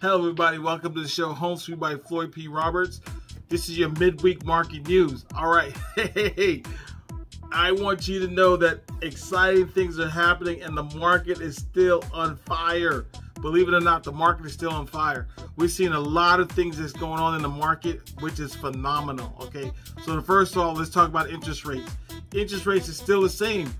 Hello, everybody. Welcome to the show, Home Sweet by Floyd P. Roberts. This is your midweek market news. All right. Hey, I want you to know that exciting things are happening and the market is still on fire. Believe it or not, the market is still on fire. We're seeing a lot of things that's going on in the market, which is phenomenal. Okay. So, first of all, let's talk about interest rates. Interest rates is still the same.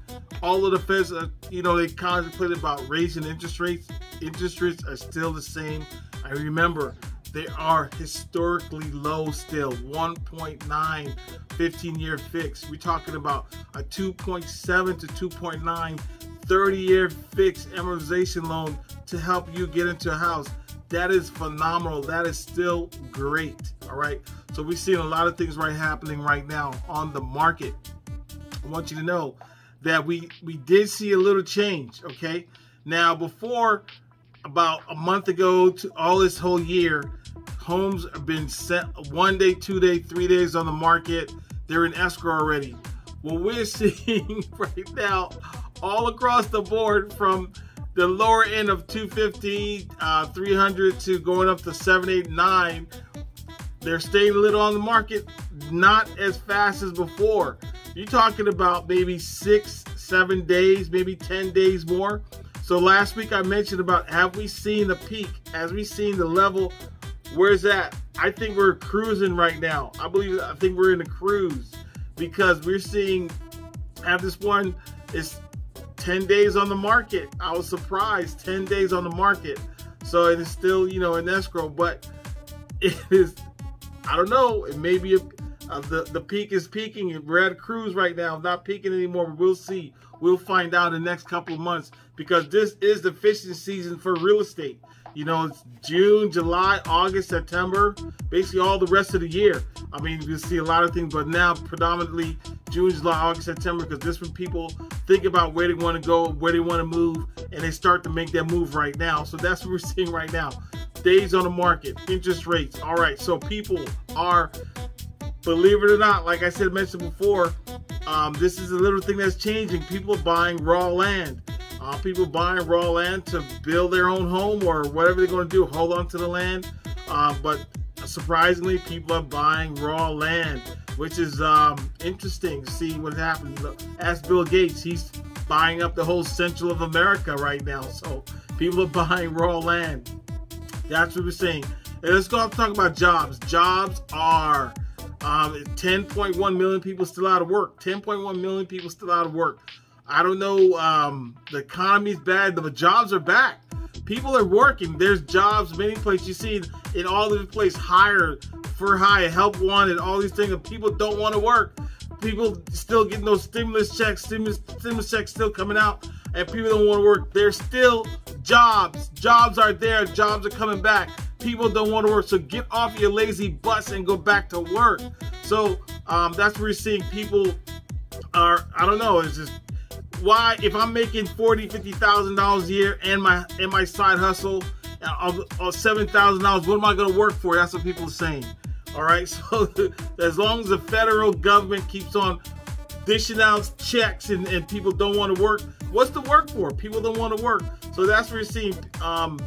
All of the Feds, are, you know, they contemplated about raising interest rates. Interest rates are still the same. I remember they are historically low still 1.9 15 year fix. We're talking about a 2.7 to 2.9 30 year fixed amortization loan to help you get into a house. That is phenomenal. That is still great all right? So we're seeing a lot of things right happening right now on the market. I want you to know that we we did see a little change okay? Now before about a month ago to all this whole year homes have been set one day, two day, three days on the market. They're in escrow already. What we're seeing right now, all across the board, from the lower end of 250, uh, 300 to going up to 789, they're staying a little on the market, not as fast as before. You're talking about maybe six, seven days, maybe 10 days more. So last week I mentioned about have we seen the peak? Has we seen the level Where's that? I think we're cruising right now. I believe I think we're in a cruise because we're seeing have this one is 10 days on the market. I was surprised 10 days on the market. So it is still, you know, in escrow, but it is I don't know, it may be a, uh, the the peak is peaking. We're at a cruise right now, not peaking anymore. We'll see. We'll find out in the next couple of months because this is the fishing season for real estate. You know, it's June, July, August, September, basically all the rest of the year. I mean, you see a lot of things, but now predominantly June, July, August, September, because this when people think about where they want to go, where they want to move, and they start to make that move right now. So that's what we're seeing right now. Days on the market, interest rates. All right, so people are, believe it or not, like I said, mentioned before, um, this is a little thing that's changing. People buying raw land. Uh, people buying raw land to build their own home or whatever they're going to do, hold on to the land. Uh, but surprisingly, people are buying raw land, which is um, interesting to see what happens. Ask Bill Gates, he's buying up the whole Central of America right now. So people are buying raw land. That's what we're saying. And let's go and talk about jobs. Jobs are um, 10.1 million people still out of work. 10.1 million people still out of work. I don't know. Um, the economy's bad, The jobs are back. People are working. There's jobs many places. You see in all the places hire for hire, help wanted, all these things. People don't want to work. People still getting those stimulus checks, stimulus, stimulus checks still coming out, and people don't want to work. There's still jobs. Jobs are there. Jobs are coming back. People don't want to work. So get off your lazy butts and go back to work. So um, that's where you're seeing people are, I don't know, it's just why if I'm making forty, fifty thousand dollars a year and my and my side hustle of, of seven thousand dollars, what am I going to work for? That's what people are saying. All right, so as long as the federal government keeps on dishing out checks and, and people don't want to work, what's the work for? People don't want to work, so that's where you're seeing um,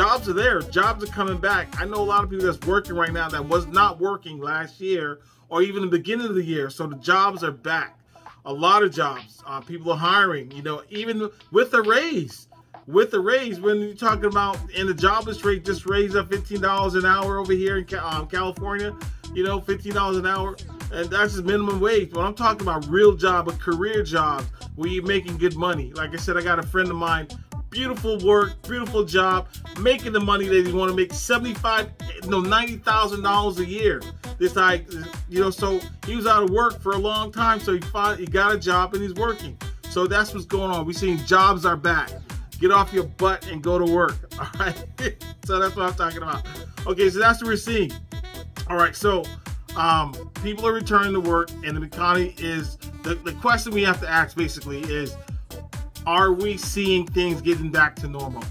jobs are there. Jobs are coming back. I know a lot of people that's working right now that was not working last year or even the beginning of the year. So the jobs are back a lot of jobs. Uh, people are hiring, you know, even with a raise. With the raise, when you're talking about in the jobless rate, just raised up $15 an hour over here in um, California, you know, $15 an hour. And that's just minimum wage. But I'm talking about real job, a career job where you're making good money. Like I said, I got a friend of mine beautiful work, beautiful job, making the money that you want to make 75 no $90,000 a year. This like, you know so he was out of work for a long time so he found, he got a job and he's working. So that's what's going on. We're seeing jobs are back. Get off your butt and go to work. All right. so that's what I'm talking about. Okay, so that's what we're seeing. All right, so um, people are returning to work and the economy is the, the question we have to ask basically is are we seeing things getting back to normal?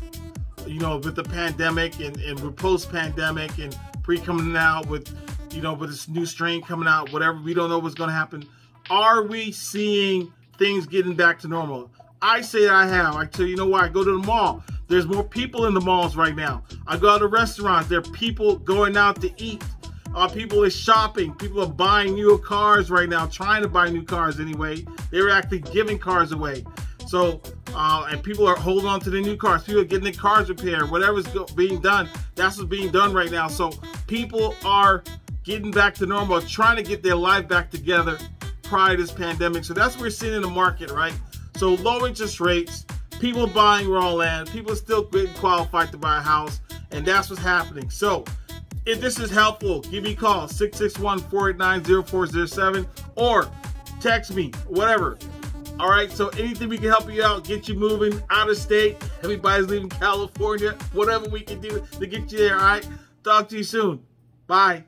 You know, with the pandemic and, and we're post pandemic and pre coming out with, you know, with this new strain coming out, whatever, we don't know what's going to happen. Are we seeing things getting back to normal? I say I have. I tell you, you know why? I go to the mall. There's more people in the malls right now. I go to restaurants. There are people going out to eat. Uh, people are shopping. People are buying new cars right now, trying to buy new cars anyway. They're actually giving cars away. So, uh, and people are holding on to the new cars. People are getting their cars repaired. Whatever's being done, that's what's being done right now. So, people are getting back to normal, trying to get their life back together prior to this pandemic. So, that's what we're seeing in the market, right? So, low interest rates, people buying raw land, people still getting qualified to buy a house, and that's what's happening. So, if this is helpful, give me a call 661-489-0407 or text me, whatever. All right, so anything we can help you out, get you moving out of state. Everybody's leaving California. Whatever we can do to get you there. All right. Talk to you soon. Bye.